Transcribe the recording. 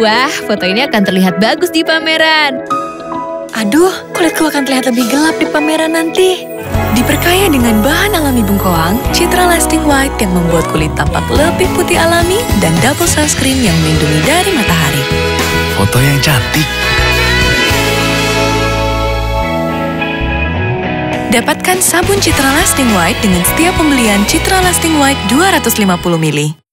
Wah, foto ini akan terlihat bagus di pameran. Aduh, kulitku akan terlihat lebih gelap di pameran nanti. Diperkaya dengan bahan alami bengkoang, Citra Lasting White yang membuat kulit tampak lebih putih alami dan double sunscreen yang melindungi dari matahari. Foto yang cantik. Dapatkan sabun Citra Lasting White dengan setiap pembelian Citra Lasting White 250 ml.